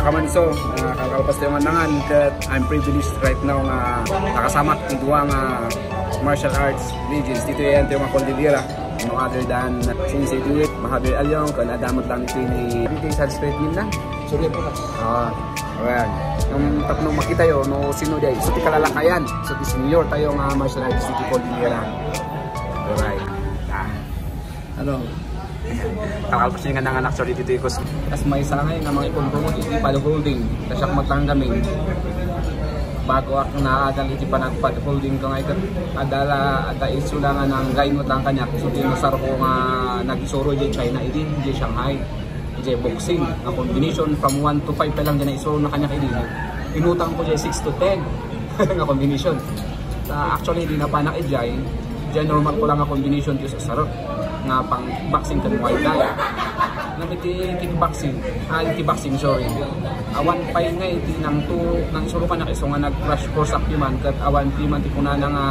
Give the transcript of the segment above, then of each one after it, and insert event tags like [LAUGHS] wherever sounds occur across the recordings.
mga kamanso, uh, kakalpas tayo manangan kat I'm privileged right now nga nakasama ng duwa nga martial arts legends dito yan tayo mga kondilira no other than Sensei Duit, Mahabir Alyong, kan adamot lang ito ni dito sa straight name na. Surya po ka. Ah, ayan. Nung tapno makita yo no sino day. So ti kalalakayan. So ti senior tayo nga martial arts dito kondilira. Alright. Ah. Ano? Kakalpas niya nga nanganak sorry dito ikos. Tapos may isa ngayon nga mga ipon-promote iti palo holding. Tapos siya magtanggamin. Bago ako naadal iti panagpad holding ko ngayon. Adala ada isu lang nga ng gain mo tang kanya. So dinasar ko nga nagisuro di China iti di Shanghai. Di boxing. Na combination from 1 to 5 pa lang din isuro na kanya kay Inutang ko di 6 to 10 [LAUGHS] nga combination. Actually di na panak ijay. Diyan normal ko lang nga combination ti sa sarot nga pang boxing kan Muay Thai. Namit kickboxing, ah kickboxing sorry. Awan pa nga iti nang to nang suro ka na nga nag crash course up man kat awan ti man ti kuna na nga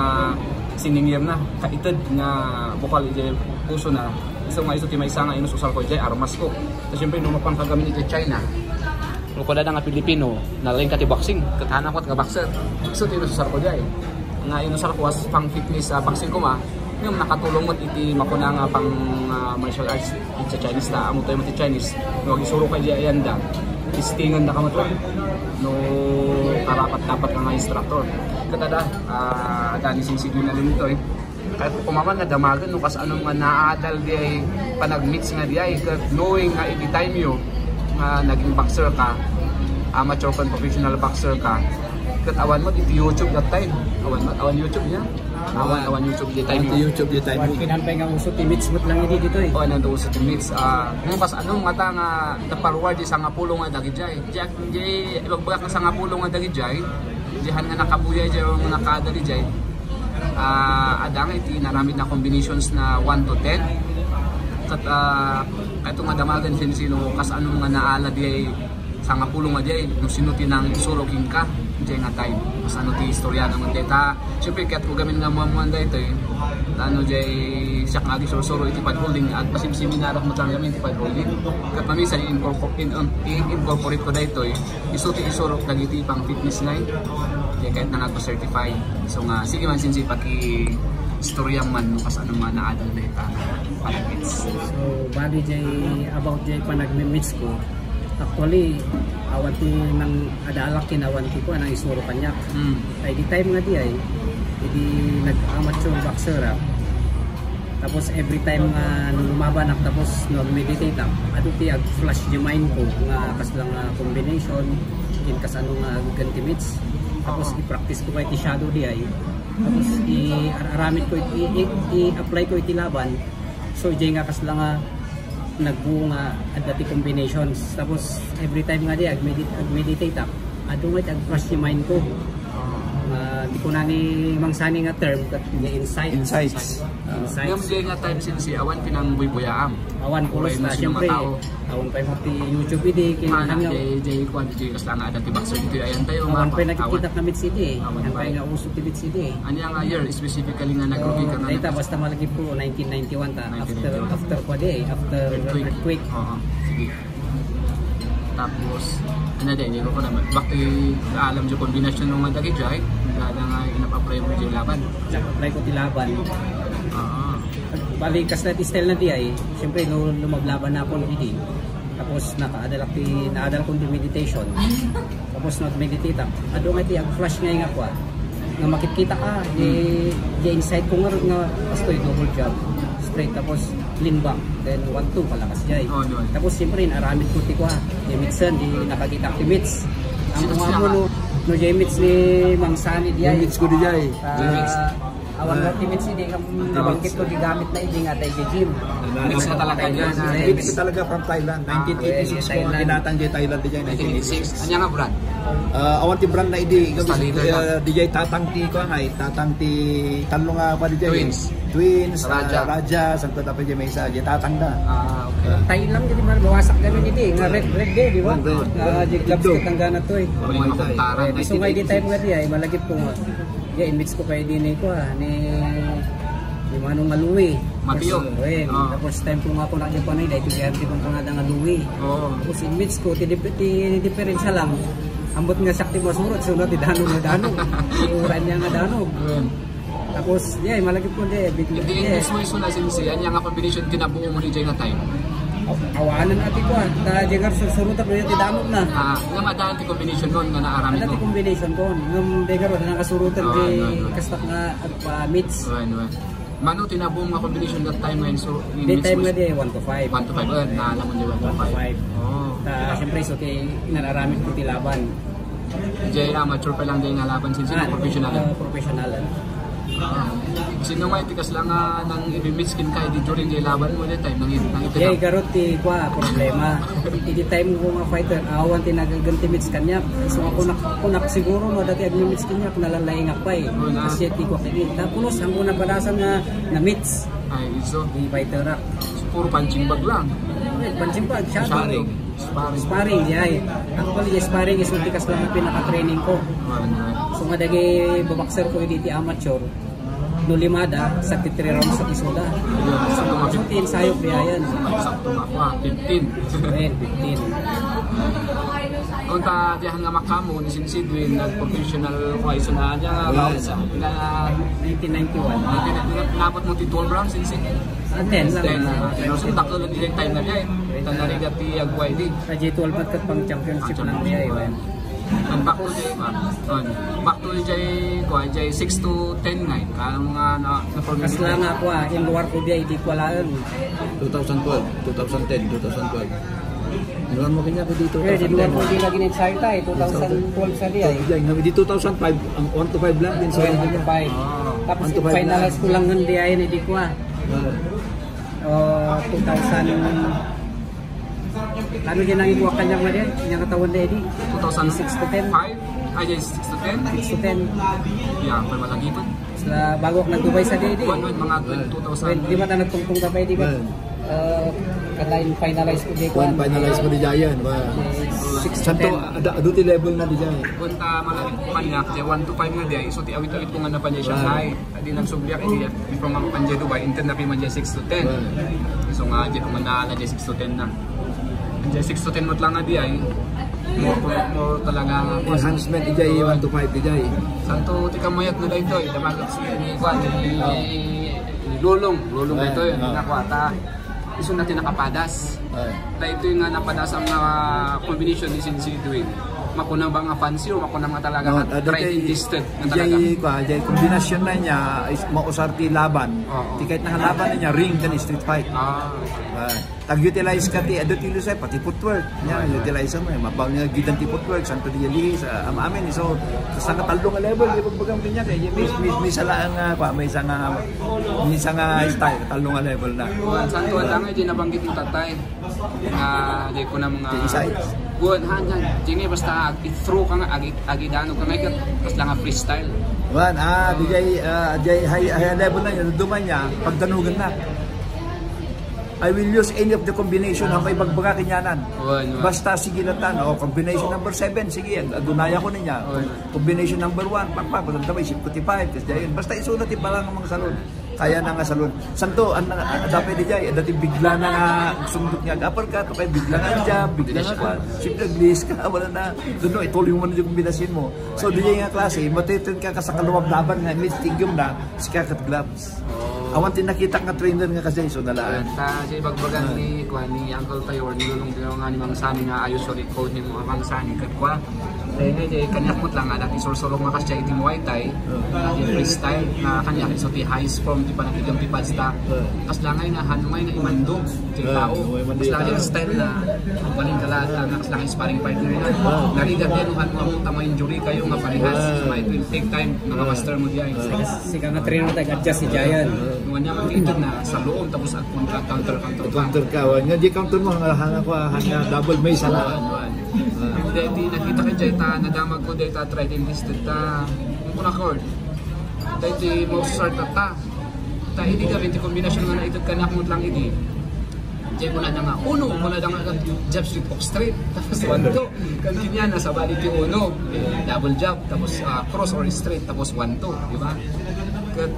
siningir na kaited nga bukal iti puso na iso nga iso ti may nga inus usal ko jay armas ko. So syempre no mapang kagamin iti China. Kung ko nga Pilipino, nalain ka ti boxing, katana ko at ka boxer. So tinusar ko jay. Nga inusal ko as pang fitness uh, boxing ko ma, yung nakatulong mo iti makuna nga pang uh, martial arts sa Chinese ta amo tayo mo ti Chinese. No gisuro kay di ayanda istingan na kamo no karapat dapat nga instructor. Katada uh, dani sinsigyo na rin ito eh. Kahit kumaman nga damagan no kas anong nga naadal di ay panag-mix nga di ay knowing nga iti time yo nga naging boxer ka amateur kan professional boxer ka katawan mo iti YouTube that time. Awan mo awan YouTube niya. Awan awan YouTube di time. Ito YouTube di tayo. Kinanpay nga uso timits mo't lang hindi dito eh. o nandoon sa teammates ah uh, kas anong mata nga naparward di sa nga dagi jay jack di ibagbagak nga sa nga dagi jay dihan nga nakabuya jay o nga nakadali jay ah uh, adang iti naramid na combinations na 1 to 10 kat uh, kaito nga damagan sin sino kas anong nga naala di sa nga pulo nga di no sino tinang isuro king ka jay nga time mas ano ti istorya naman data syempre kat ko gamin nga muamuan da ito eh. Ano jay siya nga gisuro iti pad holding at pasimsimi na mo lang gamin iti pad holding. Kat mamisa incorporate in, um, ko da ito eh. Iso ti isuro dagiti pang fitness nga jay kahit na nga ko certify so nga sige man sinsi paki istorya man no kas ano man naadal da ita So, bali jay about jay pa nagmi-mix ko. Actually, awan ti nang adalak kinawan ti ko nang isuro kanya. mm. Ay di time nga di ay hindi nag-amateur boxer ah. Tapos every time nga nung lumaban ako tapos nag-meditate ako, ato ti ag flash di mind ko nga kas lang nga combination kin kas ano nga ganti meets. Tapos i-practice ko kay ti shadow di ay. Tapos i-aramit ko i-apply ko iti laban. So di nga kas lang nga nagbuo nga at dati combinations. Tapos every time nga di ag meditate ag meditate ako, nga ag flash di mind ko. Uh, di ko na ni mangsani nga term kat niya insight. Insights. Insights. Ngam jay nga time sinsi awan pinang buy-buyaam Awan Kulay na mas yung siyempre. Awan pa yung ti YouTube idi Mana kinahan nga. jay kwan jay kas lang ada ti boxer dito ayan tayo Awan pa nakikita kami city. Awan Awan pa. pa nga uso ti. Ano yung nga year specifically nga nag-rookie ka nga? Data basta malagi po 1991 ta after 1991. after ko di after earthquake. Sige. Tapos, ano din, hindi ko ko naman. Bakit alam dyan kombinasyon ng mga dagi jay? Lala nga inap-apply mo dyan laban. Apply ko ti laban. Oo. Bali kas na style na di ay siyempre no lumablaban na ako idi. Tapos nakaadal ako ti naadal ko ti meditation. [LAUGHS] Tapos nag meditate ako. Ado nga ti ag flash nga nga kwa. Nga makikita ka di di inside ko nga nga astoy double jab straight tapos back then 1 2 palakas jay. Oh, no. Tapos siyempre naramit ko ti kwa. Di mitsan di nakakita ko ti mits. Ang mga mo no no jay mits ni Mang Sani di ay. Image ko di jay. Limits. Awan timid si Ding, nabanggit ko gigamit na tayo gym. Na talaga dyan. ah. Ko talaga from Thailand. 1986 ko Thailand. ginatang di Thailand di jay 1986. Ano nga brand? Uh, awan ti brand na idi uh, di jay tatang ti ko tatang ti talo nga pa di jay. Twins. Twins, Raja. uh, Raja, di may isa, di tatang. Ah, okay. Tayo lang hindi man bawasak ganun. Nga red red day, di ba? Red. Ah, di gloves to eh. So ngay di tayo nga di ay malagip ko nga. Yeah, in-mix ko kay din ko ah ni ni Paano nga luwi? Matiyo. Well, Ah. Tapos time ko nga ako na Japan ay dahil ito kong ko nga nga luwi. Oo. Tapos in midst ko, ti-diferensya lang. Ambot nga sakti mo surot, sunod ti danog nga danog. [LAUGHS] Iuran niya nga danog. Tapos, yeah, malaki po di. Hindi yeah. mismo iso na sinisi, yan nga combination kinabuo mo ni Jay nga time. Awanan natin ko ah. Ta jegar susunod ta pero ti danog na. Ah, nga madaan ti combination nun nga naarami ko. ti combination ko? Ngam degar wala nang kasurutan Ah, di ano, ano. kastak nga at meets. Ayun, ayun. Mano tinabuo nga combination that time ngayon so Di time nga di 1 to 5. 1 to 5 eh, naalam mo di 1 to 1 to 5. 5. Oh. Ta siyempre so ti inaramit ko ti laban. Jay amateur pa lang din nga laban since Ah, professional. ah, professional. Ah. Sino nga itikas lang nga nang ibimits kin ka di during di laban mo that time nang nang Yeah, itikap. garot ti kwa problema. [LAUGHS] Iti time ko nga fighter, awan ti nagaganti mits kanya. So ako nak kunak siguro mo dati ag mits kanya nalalay nga pa eh. Na. Kasi ti ko kini. Tapos ang una balasan nga na mits Ay, iso. di fighter rak. Puro punching bag lang. Pansing pa, shadow. Sparring. Sparring. Yay. Ako yung sparring is ultikas lang ang pinaka-training ko. So nga dagi babakser ko yung diti amateur. No limada, sa 3 rounds sa sa mga So tin sayop niya yan. Sakto ah, 15. Well, 15. Kung ta diyan nga makamo ni Sinsidwin nag-professional ko ay sunahan niya nga rounds ah. na 1991. napot mo ti 12 rounds Sinsid. Ah, 10 lang. Pero sa takto lang din time na diyan. Ito na rin ti Agway Sa J12 at kat pang championship Ah, lang niya. eh. Ang back to jay ba? On. Back to jay ko jay 6 to 10 ngay. Kaya mga na na for Kas lang ako ah, yung luar ko diya, hindi ko alaan. 2012, 2010, 2012. Ilan mo kanya ko dito? Eh, di luar ko di lagi ng Sarta eh, 2012 sa diya eh. Yan, di 2005, ang 1 to 5 lang din sa kanya. 1 Tapos One to five finalize ko lang ng diya yun, hindi ko ah. Oh, 2000 Ano din ang ibuwa kanyang na din? Kanyang katawan na edi? 2006 to 10. 5 ay jay 6 to 10. 6 to 10. Yeah, pero malagi pa. Sa bago ako nag-Dubai sa edi. One one mga Well, 2000. di ba ta nagtungtong tapay di ba? Uh, katayin finalize ko di ko. One finalize mo di Jayan. Ba? 6 to Santo, 10. ada aduti level na di Jayan. Punta malaki ko kanina, kaya 1 to 5 nga di, so ti awit-awit ko nga na panjay siya say. Di nang subliak, di before nga panjay Dubai, intent na piman 6 to 10. So nga, di ko man naala 6 to 10 na. Andiyan 6 to 10 mo lang di ay, more, more talaga. Enhancement di Jay, 1 to 5 di Jay. Santo ti kamoyat na ito, eh, damagat si ni Kwan, ni Lulong, Lulong Ah, ito, ah. nakwata. Iso natin nakapadas. Ay. Na ito yung napadas ang uh, combination ni Sinsi Dwayne. Makuna ba nga fancy o makuna nga talaga No, ada tried and tested na talaga. Jay, kwa, Jay, kombinasyon na niya is mausar ti laban. Oo. Ti kahit nga laban na niya, ring kan street fight. Ah, Ah, tag-utilize ka ti ado ti lusay pati footwork. Nya utilize mo eh mabaw niya gidan ti footwork santo di lihi sa am amin so sa nga taldo nga level di pagbagang kanya kay may may, may sala nga pa may isa nga may isa nga style taldo nga level na. Santo lang nga, di nabanggit yung tatay. Ah, di ko na mga... Kuwan, han, han. Nga basta i-throw ka nga, agi, agidano ka nga, lang nga freestyle. Wan ah di jay ah, jay high, high level na yun duman niya pagdanugan na. I will use any of the combination ang may bagbaga kinyanan. Basta sige na tan, o combination number 7, sige, agunaya ko niya. Combination number 1, pakpak, kung damay, 55, kasi dyan. Basta isunat pa lang ang mga salon. Kaya na nga salon. Santo, ang dapat di dyan, dati bigla na nga sundot nga uppercut, o kaya bigla nga jab, bigla nga kwan. Siyempre, glis ka, wala na. Doon, no, ituloy mo na yung kombinasyon mo. So, di dyan nga klase, matitin ka ka sa kaluwag laban nga, may tigum na, sikat gloves. Awan tin nakita nga trainer nga kasi, so nalaan. Ta sa ibagbagan ni kuan ni Uncle Tayor ni Lulong Tayor nga ni Mang Sani nga ayos sorry code ni mga Mang Sani kat kwa. Dahil nga di kanyak mo lang nga dati sorsorong nga kasya iti Muay Thai. Dati freestyle nga kanyak so ti high form ti panakit yung ti padsta. Kas lang nga hanungay nga imando ti Ah, tao. Kas lang tao. yung style na ang baling kalata nga kas lang yung sparring partner na. Narigat yan han mo ang tama injury kayo nga parehas. So it will take time nga master mo diyan. Sika nga trainer tag-adjust si Giant. Nung niya makita na sa loob tapos at counter counter counter. Counter ka, wan nga di counter mo hanga hanga ko hanga double may sala. Hindi, di nakita ka dyan, ta, nadamag ko dahil ta, tried and tested ta, kung kuna cord. Dahil mo start ta ta. Ta, hindi ka rin, di kombinasyon nga na ito ka nakmut lang hindi. Diyan ko na nga, uno, ko na nga jab street off straight, tapos one two. Kantin yan, nasa balik yung uno, eh, double jab, tapos ah, cross or straight, tapos one two, di ba? Kat,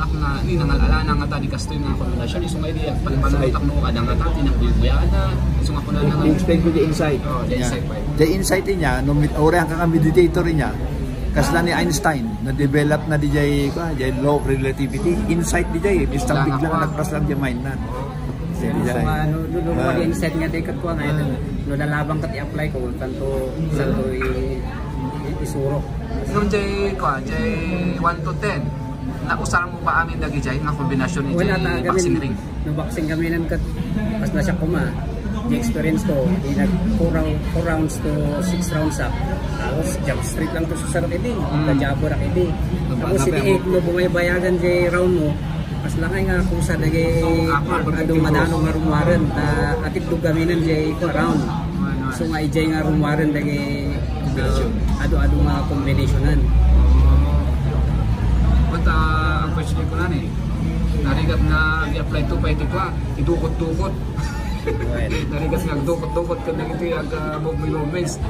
ako na ni nangalala na nga tadi kastoy nga ako na siya isong idea panpanalutak no kadang nga tati nang buyuyana isong ako na nga I-explain ko the insight. Oh, the insight pa. The insight niya, no, ore ang kaka meditator niya, kasla ni Einstein, na-develop na di jay, ko, jay law of relativity, insight di jay, bistang Lang bigla ah. nagpas lang di mind na. Di So, jay. uh, no, no, no, Ah. no, insight nga day kat ko nga, no, no, nalabang kat i-apply ko, tanto, tanto i, i, isuro. Nung jay ko, jay 1 to 10, nausarang mo ba amin dagi jay nga kombinasyon ni Wala jay na boxing ring? no boxing kami nan kat, pas na siya kuma, the experience ko, di nag 4 round, four rounds to 6 rounds up. Tapos jump street lang to sa sarap edi, Mm. kajabo rak edi. Tapos si 8 mo bumayabayagan jay round mo, pas langay nga kusa dagi adong madanong nga rumwaran ta atip dug gaminan jay ko round. Ano, So nga ijay nga rumwaran dagi ado-ado nga kombinasyonan. But na ni, narigat na i-apply to pa ito pa, idukot-dukot. [LAUGHS] Narigat nga dukot-dukot ka na ito yung uh, movements.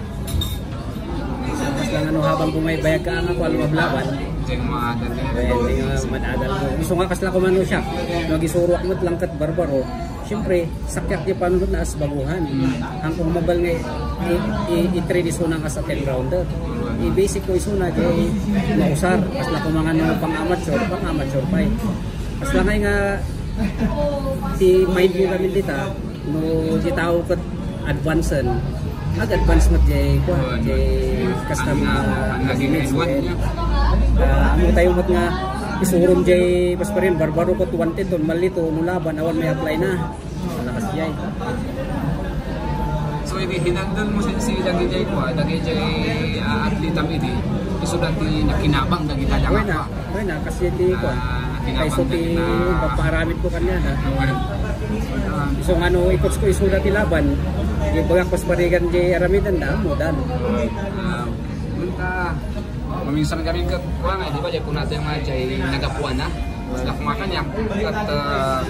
tapos lang ano habang bumaybayag ka nga ko lumablaban. Diyan yung mga dali. Kaya hindi nga madadal ko. Gusto nga kasla ko man siya. Magisurok mo't lang kat barbaro. Siyempre, sakyak di panunod na as baguhan. Ang kumabal nga i-trade iso nang as a 10 rounder. I-basic ko iso na kay mausar. Kasla ko mga no pang amateur, pang amateur pa eh. Kasla nga nga ti mind mo kami dita no di tao kat advancean ag advance mat jay ko jay Ang, mga uh, ang naging limits, N1 niya. Amo tayo mat nga isurum jay pas pa rin barbaro ko 20 ton malito no laban awan may apply na. Malakas jay So ini hinandol mo sin si dagi jay ko, dagi jay uh, atletam ini. Isudat ni nakinabang dagi Away tadang na na kasi ti ko Ah, kay so ti paparamit ko kanya na so nga no ikots ko isulat ti laban di bagak pas parigan jay aramidan na mo dan Um, Munta, maminsan kami ka, kuha nga, di ba, jay punata yung mga jay nagapuan na. Sila kumakanya, at uh,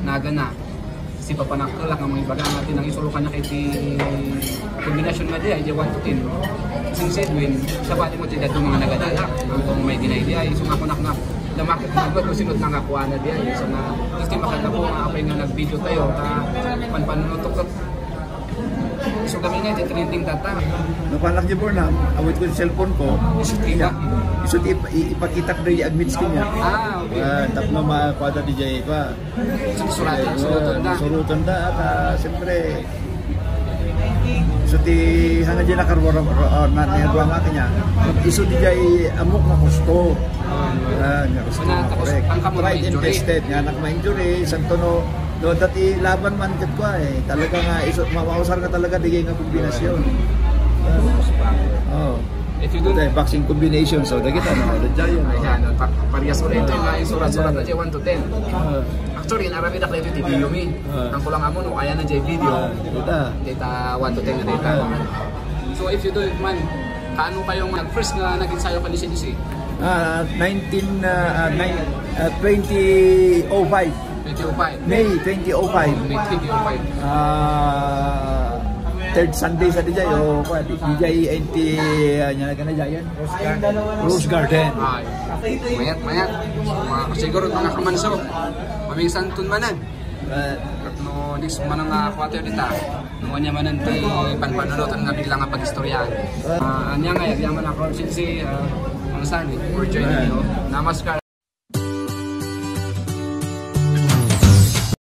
naga na. Si Papa Nakala, nga mga ibaga natin, ang isulukan niya kay ti kombinasyon nga di ay jay 1 to 10. Sing Sedwin, sa pati mo jay dato mga nagadala. Ang kung may dinay di ay, sumakunak na. Damakit na ba, sinod na nga kuha na di ay. So na, kasi makita po nga nga nag-video tayo, ta panpanunutok So kami nga, trending tata. No panak niya po na, awit ko yung cellphone ko, Isip iba. isot ip- ipakita ko yung admits ko niya. Ah, okay. Ah, tapno makakwada di jay pa. Suratan, suratan na. Surutan da at ah, siyempre So ti hanga di nakarwara na niya duwa nga kanya. Iso di jay amok na gusto. Ah, nga gusto. Correct. ang kamo Tried and ma-injury. tested nga nak ma-injury santo no no dati laban man kat ko eh. Talaga nga iso mamausar ka talaga di nga kombinasyon. Oh. If you do Ito eh, boxing combination so dagit ano, the giant. Ayan, pa- parehas ulit ito yung mga surat-surat na jay 1 to 10. Ah, Actually, narami na kayo ito video mi. Ah. Ang kulang amo no, kaya na jay video. ah, ita. Data 1 to 10 na data. So if you do it man, kaano kayong nag-first nga nag-ensayo ka ni CDC? Ah, 19 ah, ah, nine- ah, 2005. 2005. May 2005. May 2005. Ah, third Sunday sa DJ o kwa DJ NT uh, nya na jayan Rose Garden Ay, mayat, mayat. Mga siguro mga kamanso. Maminsan tun manan. uh, At no, next man nga kwato dita. No anya manan ti panpanulotan nga bigla nga pagistoryahan. Ah, anya nga yaman ako since uh, ang sani for joining you. Namaskar